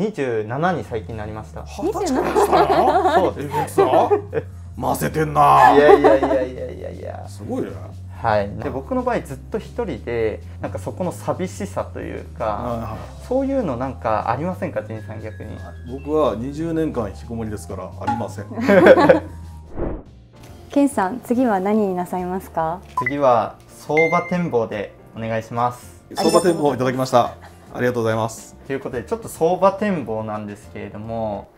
27に最近なりました。二十歳？からしたなそうですえさ混ぜてんな。いやいやいやいやいやいや。すごいね。はい。で僕の場合ずっと一人でなんかそこの寂しさというかはそういうのなんかありませんか仁さん逆に？い僕は20年間引きこもりですからありません。ケンさん次は何になさいますか？次は相場展望でお願いします。相場展望いただきましたありがとうございます。ということでちょっと相場展望なんですけれども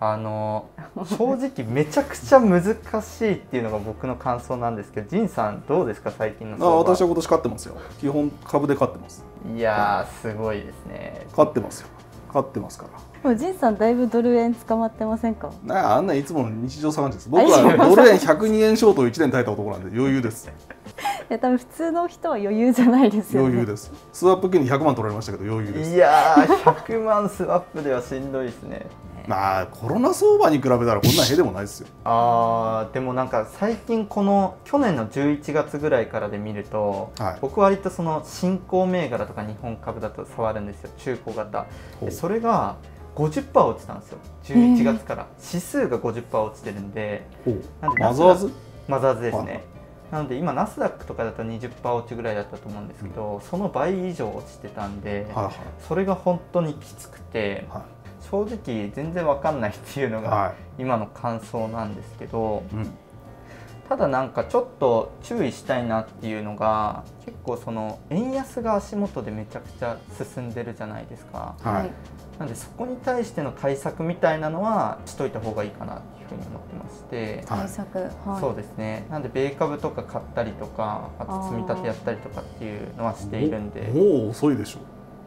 あの正直めちゃくちゃ難しいっていうのが僕の感想なんですけど仁さんどうですか最近のあ相場。私は今年勝ってますよ。基本株で勝ってます。いやーすごいですね。勝ってますよ。勝ってますから。もうジンさんだいぶドル円捕まってませんか？なああんないつもの日常茶飯事です。僕はドル円102円ショートを1年耐えた男なんで余裕です。いや多分普通の人は余裕じゃないですよね。余裕です。スワップ金に100万取られましたけど余裕です。いやー100万スワップではしんどいですね。まあコロナ相場に比べたらこんなへでもないですよ。あーでもなんか最近この去年の11月ぐらいからで見ると、はい。僕割とその新興銘柄とか日本株だと触るんですよ。中古型。ほう。でそれが50%落ちたんですよ。11月から、指数が50%落ちてるんで。ほう。なんでマザーズ？マザーズですね、はいなので今ナスダックとかだと20%落ちぐらいだったと思うんですけど、その倍以上落ちてたんで、はいそれが本当にきつくては正直全然わかんないっていうのがい。は今の感想なんですけどい、うん、ただなんかちょっと注意したいなっていうのが結構その円安が足元でめちゃくちゃ進んでるじゃないですか。はい、なんでそこに対しての対策みたいなのはしといた方がいいかなっていうふうに思ってまして、はい。対策はい。そうですね。なんで米株とか買ったりとかあと積み立てやったりとかっていうのはしているんで。もう遅いでしょ。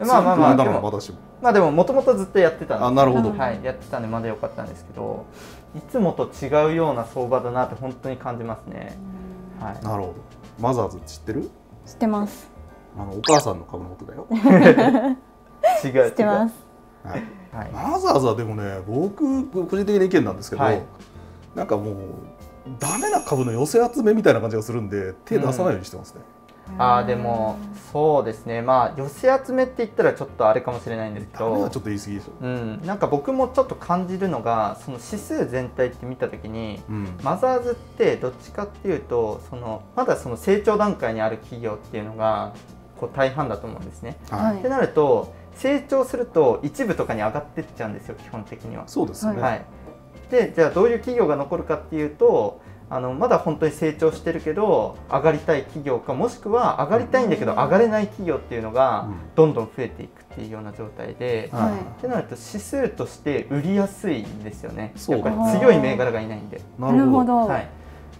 まあまあまあだでもまあでももともとずっとやってたんですあなるほど、うんはい、やってたんでまだ良かったんですけど。いつもと違うような相場だなって本当に感じますね。はい、なるほど。マザーズ知ってる？知ってます。あのお母さんの株のことだよ、違う違う。知ってますはい、はい、マザーズはでもね僕個人的な意見なんですけど、はい。なんかもうダメな株の寄せ集めみたいな感じがするんで手出さないようにしてますね、あーでもそうですね。まあ寄せ集めって言ったらちょっとあれかもしれないんですけどダメはちょっと言い過ぎでしょ、うん、なんか僕もちょっと感じるのがその指数全体って見た時にうん。マザーズってどっちかっていうとそのまだその成長段階にある企業っていうのがこう大半だと思うんですね。はいはい。ってなると成長すると一部とかに上がってっちゃうんですよ基本的には。そうですよね、はい、でじゃあどういう企業が残るかっていうとあのまだ本当に成長してるけど上がりたい企業かもしくは上がりたいんだけど上がれない企業っていうのがうん。どんどん増えていくっていうような状態で。はい。はいってなると指数として売りやすいんですよね、そうやっぱり強い銘柄がいないんで。なるほど、はい、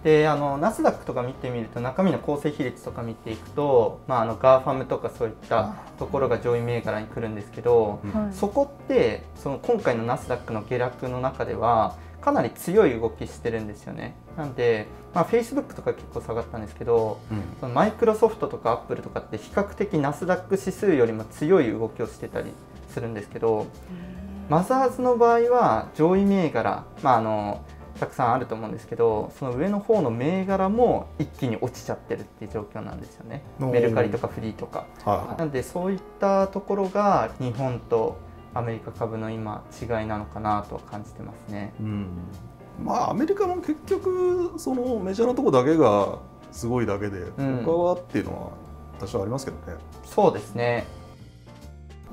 であのナスダックとか見てみると中身の構成比率とか見ていくと、まあ、あの GAFAM とかそういったところが上位銘柄に来るんですけど、そこってその今回のナスダックの下落の中ではかなり強い動きしてるんですよね。なんで、まあ、Facebook とか結構下がったんですけどうん。そのマイクロソフトとかアップルとかって比較的ナスダック指数よりも強い動きをしてたりするんですけどマザーズの場合は上位銘柄、まあ、あのたくさんあると思うんですけどその上の方の銘柄も一気に落ちちゃってるっていう状況なんですよね。メルカリとかフリーとか。はなんでそういったところが日本とアメリカ株の今違いなのかなとは感じてますね。い、うん、まあアメリカも結局そのメジャーなとこだけがすごいだけで、ん。他はっていうのは多少ありますけどね。そうですね。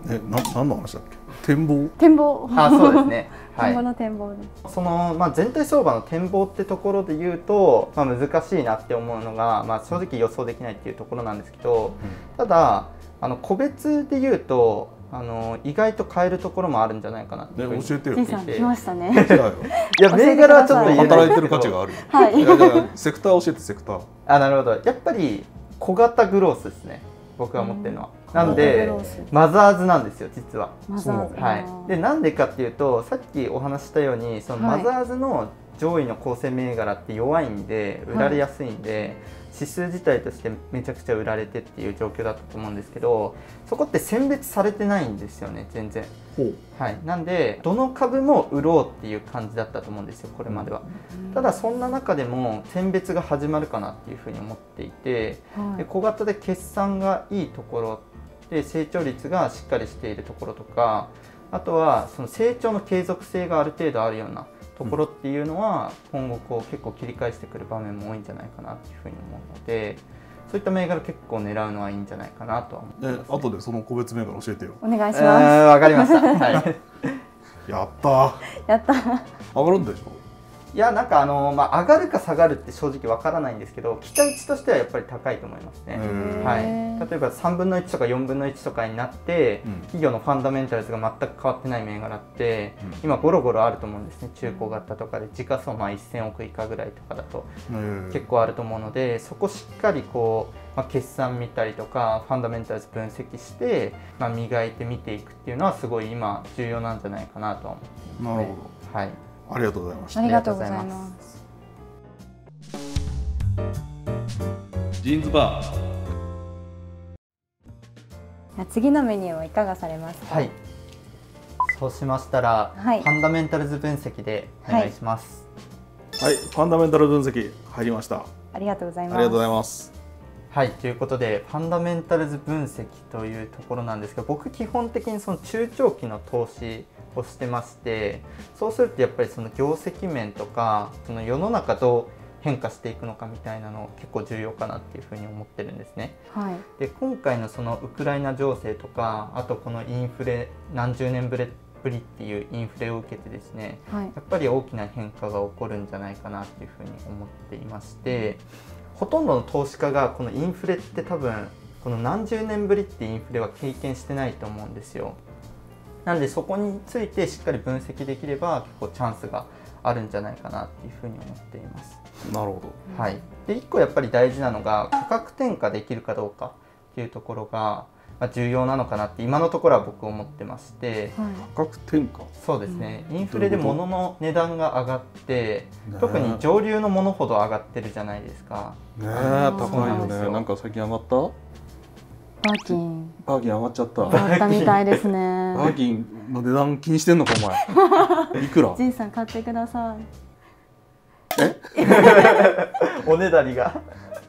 えな何の話だっけ？展望？展望。あそうですね。は展望いの展望です。その、まあ、全体相場の展望ってところで言うと、まあ、難しいなって思うのが、まあ、正直予想できないっていうところなんですけどただあの個別で言うとあの意外と変えるところもあるんじゃないかなって。教えてよ。ジンさん来ましたね。いや銘柄はちょっと言えない働いてる価値がある。よはい。いやセクター教えてセクター。あなるほど。やっぱり小型グロースですね。僕が持ってるのは、なんグでマザーズなんですよ実は。はい。でなんでかっていうとさっきお話ししたようにそのはい。マザーズの上位の構成銘柄って弱いんで売られやすいんで、指数自体としてめちゃくちゃ売られてっていう状況だったと思うんですけどそこって選別されてないんですよね全然。ほう。はい。なんでどの株も売ろうっていう感じだったと思うんですよこれまでは。ただそんな中でも選別が始まるかなっていうふうに思っていてはい。で小型で決算がいいところで成長率がしっかりしているところとかあとはその成長の継続性がある程度あるようなところっていうのは今後こう結構切り返してくる場面も多いんじゃないかなっていうふうに思うのでそういった銘柄結構狙うのはいいんじゃないかなとは思ってえます、ね。後でその個別銘柄教えてよお願いしえまーわかりました。はい。やったす。やった。上がるんでしょ？いやなんかあのまあ上がるか下がるって正直わからないんですけど期待値としてはやっぱり高いと思いますね。はい、例えば3分の1とか4分の1とかになって、うん。企業のファンダメンタルズが全く変わってない銘柄って、うん。今ゴロゴロあると思うんですね。中古型とかで時価総まあ1000億以下ぐらいとかだと結構あると思うのでそこしっかりこう、まあ、決算見たりとかファンダメンタルズ分析して、まあ、磨いて見ていくっていうのはすごい今重要なんじゃないかなとは思ってます、なるほど、はい、どありがとうございましたありがとうございま。ますジーンズバーじゃあ次のメニューはいかがされますか？はい。そうしましたら、はいファンダメンタルズ分析でお願いします。はいファンダメンタル分析入りましたあありがとうございます。りがとうございますはい、ということでファンダメンタルズ分析というところなんですが僕基本的にその中長期の投資をしてましてそうするとやっぱりその業績面とかその世の中どう変化していくのかみたいなの結構重要かなっていうふうに思ってるんですね。はい。で今回のそのウクライナ情勢とかあとこのインフレ何十年ぶりぶりっていうインフレを受けてですねはい。やっぱり大きな変化が起こるんじゃないかなっていうふうに思っていましてほとんどの投資家がこのインフレって多分この何十年ぶりってインフレは経験してないと思うんですよ。なのでそこについてしっかり分析できれば結構チャンスがあるんじゃないかなっていうふうに思っています。なるほど。はい、で1個やっぱり大事なのが価格転嫁できるかどうかっていうところが、まあ、重要なのかなって今のところは僕思ってまして。はい。価格転嫁？そうですね、インフレで物の値段が上がってね。特に上流のものほど上がってるじゃないですか。ねえ高いよね。なんか最近上がった？バーキン。バーキン上がっちゃった。上がったみたいですね。バーキンの値段気にしてんのかお前。いくら？ジンさん買ってください。おねだりが、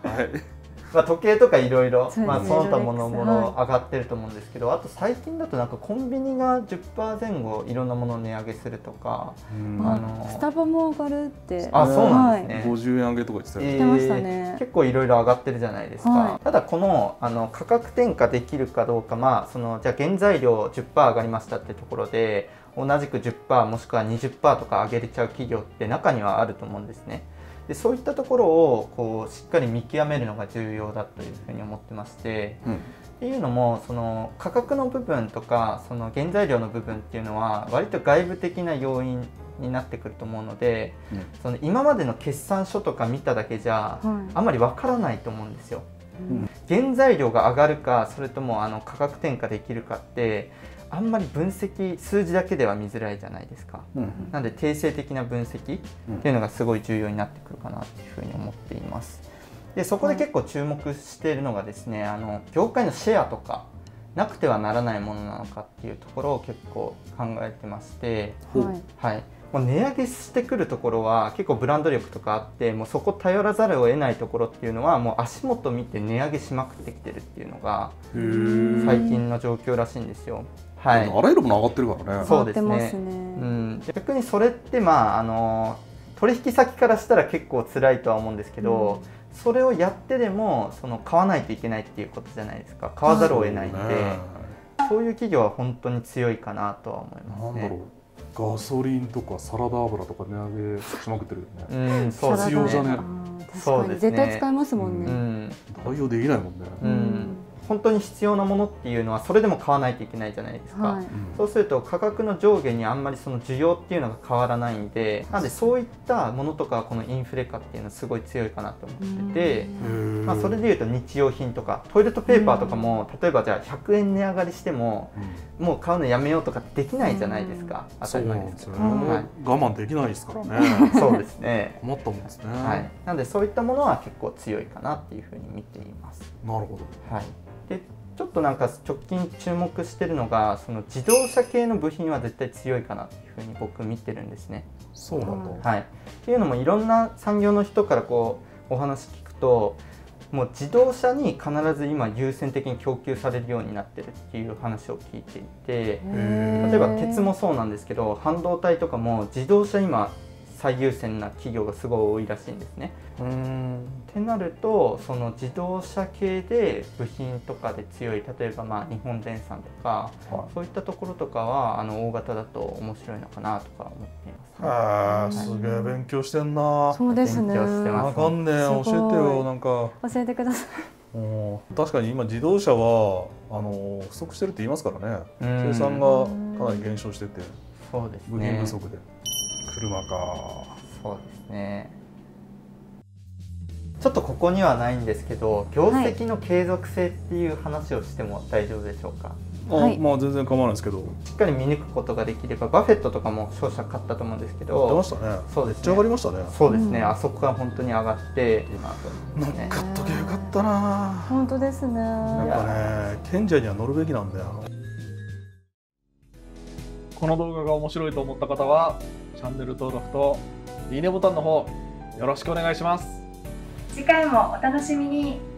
はいまあ、時計とかいろいろその他ものもの上がってると思うんですけど、あと最近だとなんかコンビニが10%前後いろんなもの値上げするとかうん。あのスタバも上がるって。あそうなんですね、50円上げとか言ってたよね。てましたね。結構いろいろ上がってるじゃないですか、はい。ただこのあの価格転嫁できるかどうかまあそのじゃあ原材料10%上がりましたってところで同じく10%もしくは20%とか上げれちゃう企業って中にはあると思うんですねでそういったところをこうしっかり見極めるのが重要だというふうに思ってましてうんっていうのもその価格の部分とかその原材料の部分っていうのは割と外部的な要因になってくると思うのでうんその今までの決算書とか見ただけじゃはい。あんまりわからないと思うんですよ。うん原材料が上がるかそれともあの価格転嫁できるかってあんまり分析数字だけでは見づらいじゃないですか。うんなので定性的な分析っていうのがすごい重要になってくるかなっていうふうに思っています。でそこで結構注目しているのがですねあの業界のシェアとかなくてはならないものなのかっていうところを結構考えてまして、はい。はい、もう値上げしてくるところは結構ブランド力とかあってもうそこ頼らざるを得ないところっていうのはもう足元見て値上げしまくってきてるっていうのが最近の状況らしいんですよ。はい、あらゆるもの上がってるからね。そうですね。うね。ん、逆にそれってまああの取引先からしたら結構辛いとは思うんですけど、それをやってでもその買わないといけないっていうことじゃないですか。買わざるを得ないんで、そういう企業は本当に強いかなとは思いますね。なんだろう。ガソリンとかサラダ油とか値上げしまくってるよね。うん、そうです必要じゃねあー確かに。そうですね。絶対使いますもんうね。ん、対応できないもんね。うん本当に必要なものっていうのはそれでも買わないといけないじゃないですか、はい。そうすると価格の上下にあんまりその需要っていうのが変わらないんでなのでそういったものとかこのインフレ化っていうのはすごい強いかなと思ってて、うん。まあ、それでいうと日用品とかトイレットペーパーとかも例えばじゃあ100円値上がりしてもうん。もう買うのやめようとかできないじゃないですか、当たり前ですけど、ね、はい。我慢できないですからね。そうですね。困ったもんですね、はい、なのでそういったものは結構強いかなっていうふうに見ています。なるほど。はい、でちょっとなんか直近注目してるのがその自動車系の部品は絶対強いかなっていうふうに僕見てるんですね。そうなんだ、うんはい、っていうのもいろんな産業の人からこうお話聞くともう自動車に必ず今優先的に供給されるようになってるっていう話を聞いていて例えば鉄もそうなんですけど半導体とかも自動車今最優先な企業がすごい多いらしいんですね。うんってなるとその自動車系で部品とかで強い例えばまあ日本電産とか、はい、そういったところとかはあの大型だと面白いのかなとか思っています、ね、すげえ勉強してんな。そうですね。わかんねえ教えてよなんか。教えてください。確かに今自動車はあの不足してるって言いますからね生産がかなり減少しててそうです、ね、部品不足で。車か。そうですね。ちょっとここにはないんですけど業績の継続性っていう話をしても大丈夫でしょうか、はい、あまあ全然構わないですけど。しっかり見抜くことができればバフェットとかも商社買ったと思うんですけど出ましたね。そうです、ね、上がりましたね。そうですね、うん、あそこが本当に上がって今と、ね、乗っかっとけよかったな。本当ですね。やっぱね賢者には乗るべきなんだよ。この動画が面白いと思った方はチャンネル登録といいねボタンの方よろしくお願いします。次回もお楽しみに。